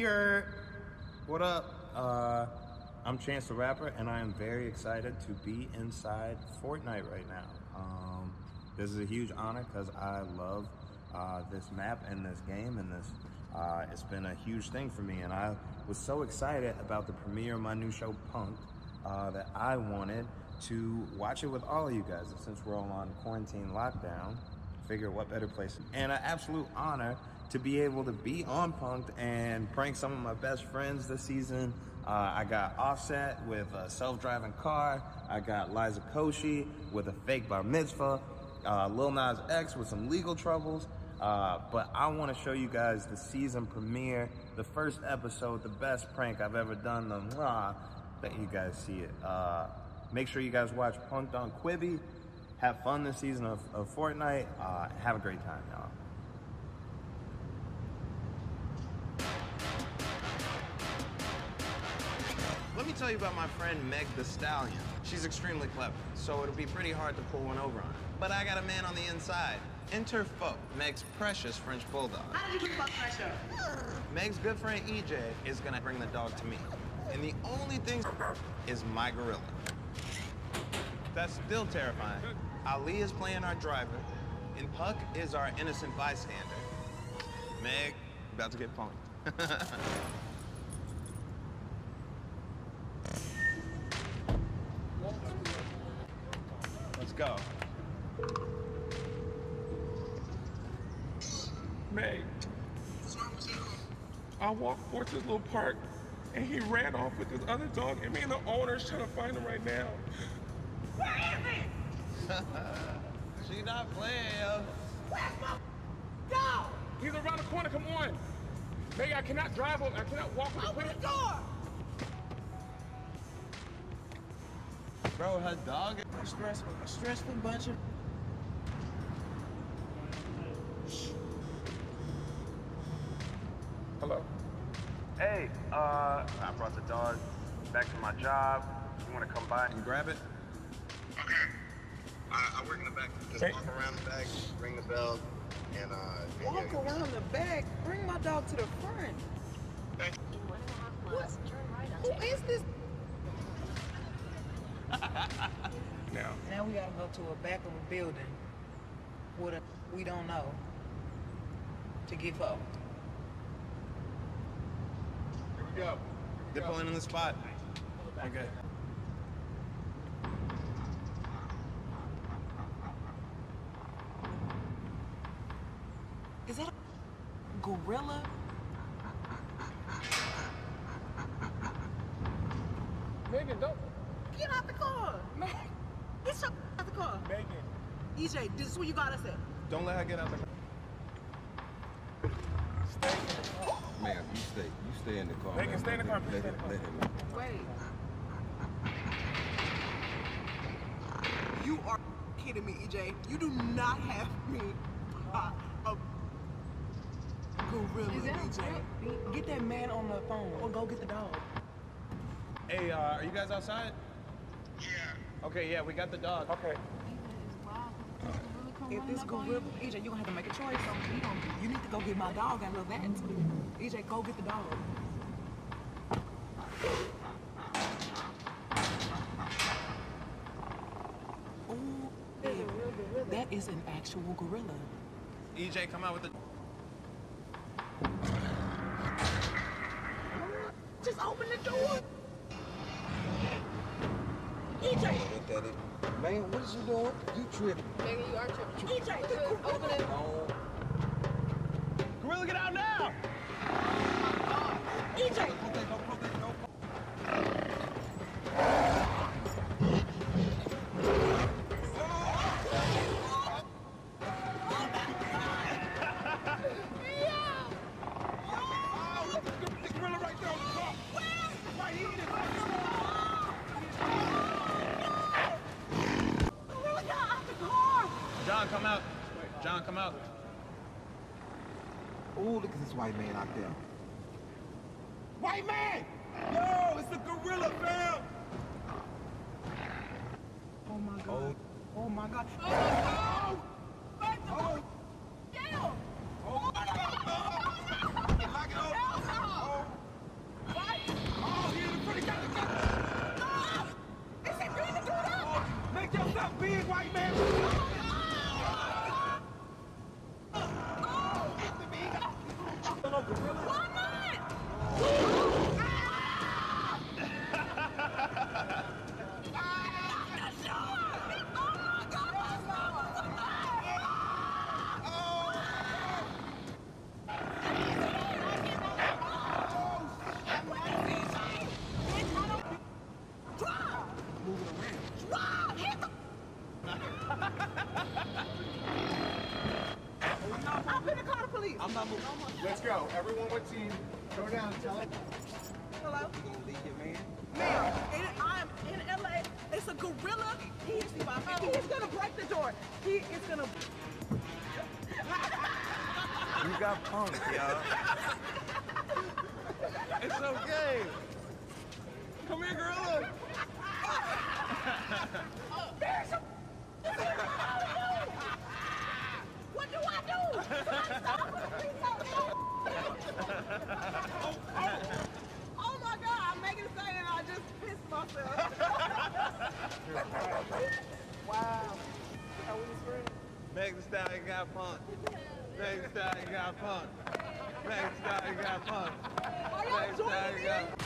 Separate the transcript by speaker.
Speaker 1: You're what up? Uh, I'm Chance the Rapper, and I am very excited to be inside Fortnite right now. Um, this is a huge honor because I love uh, this map and this game, and this uh, it's been a huge thing for me. And I was so excited about the premiere of my new show, Punk'd, uh, that I wanted to watch it with all of you guys. And since we're all on quarantine lockdown, figure what better place. And an absolute honor to be able to be on Punk'd and prank some of my best friends this season. Uh, I got Offset with a self-driving car. I got Liza Koshy with a fake bar mitzvah. Uh, Lil Nas X with some legal troubles. Uh, but I want to show you guys the season premiere, the first episode, the best prank I've ever done. The mwah, that you guys see it. Uh, make sure you guys watch Punk'd on Quibi. Have fun this season of, of Fortnite. Uh, have a great time, y'all. Tell you about my friend Meg Thee Stallion. She's extremely clever, so it'll be pretty hard to pull one over on her. But I got a man on the inside. Enter Meg's precious French bulldog.
Speaker 2: How did you get pressure?
Speaker 1: Meg's good friend EJ is gonna bring the dog to me. And the only thing is my gorilla. That's still terrifying. Ali is playing our driver, and Puck is our innocent bystander. Meg, about to get punked. Let's go.
Speaker 3: Meg, I walked forth this little park and he ran off with this other dog and me and the owner's trying to find him right now.
Speaker 2: Where is he?
Speaker 1: she not playing, yo.
Speaker 2: Where's my dog?
Speaker 3: He's around the corner, come on. Meg, I cannot drive on, I cannot walk with
Speaker 2: Open
Speaker 3: the
Speaker 2: the door.
Speaker 1: Bro, her dog.
Speaker 2: A stressful, a stressful bunch of.
Speaker 3: Hello?
Speaker 4: Hey, uh, I brought the dog back to my job. You want to come by?
Speaker 1: And grab it.
Speaker 5: Okay. I, I work in the back. Just
Speaker 3: Hey.
Speaker 5: walk around the back, ring the bell, and uh.
Speaker 2: Walk
Speaker 5: yeah,
Speaker 2: around the back. Bring my dog to the front.
Speaker 5: Thank
Speaker 2: What? Who is this?
Speaker 3: Now,
Speaker 2: Now we gotta go to a back of a building with a we don't know to give up.
Speaker 5: Here we go.
Speaker 1: They're pulling in the spot. Okay.
Speaker 2: Is that a gorilla?
Speaker 3: Megan, don't.
Speaker 2: Get out the car.
Speaker 3: No.
Speaker 2: Get your out the car.
Speaker 3: Megan.
Speaker 2: EJ, this is where you got us at.
Speaker 1: Don't let her get out the car.
Speaker 6: Ma'am, you stay. You stay in the car.
Speaker 3: Megan,
Speaker 6: ma'am.
Speaker 3: stay in the car,
Speaker 6: Let
Speaker 3: please
Speaker 6: him-
Speaker 3: stay in the
Speaker 6: let him-
Speaker 2: Wait. You are kidding me, EJ. You do not have me uh, a gorilla, EJ. Get that man on the phone or go get the dog.
Speaker 1: Hey, uh, are you guys outside?
Speaker 5: Yeah.
Speaker 1: Okay, yeah, we got the dog.
Speaker 3: Okay.
Speaker 2: If this gorilla, EJ, you're gonna have to make a choice. So you, don't, you need to go get my dog. I love that. EJ, go get the dog. Ooh, yeah. that is an actual gorilla.
Speaker 1: EJ, come out with the.
Speaker 2: Just open the door. EJ,
Speaker 6: Look at it. Man, what is you doing? You tripping.
Speaker 7: Megan, you are tripping.
Speaker 2: EJ, the gorilla.
Speaker 7: Open it.
Speaker 6: No.
Speaker 1: Gorilla, get out now! him up.
Speaker 6: Ooh, look at this white man out there.
Speaker 3: White man! Yo, it's the gorilla, fam!
Speaker 2: Oh my god. Oh, oh my god.
Speaker 3: Oh,
Speaker 2: my oh.
Speaker 3: oh,
Speaker 2: oh. god! Big, white man!
Speaker 1: I'm not moving.
Speaker 2: Let's go. Everyone, what team? Go down. Tell it.
Speaker 1: Hello? You gonna leave your man?
Speaker 8: Ma'am, I'm in LA. It's a gorilla. He is, he is gonna break the door. He is gonna.
Speaker 2: You got punked, yo.
Speaker 1: It's okay. Come here, gorilla.
Speaker 8: There's a. What do I do? Stop it, please oh, oh, oh my God! I'm making a saying and I just pissed myself. wow. Are we?
Speaker 1: Meg Thee Stallion got punked. Meg Thee Stallion got punked. Meg Thee Stallion got punked.
Speaker 8: Are y'all joining in?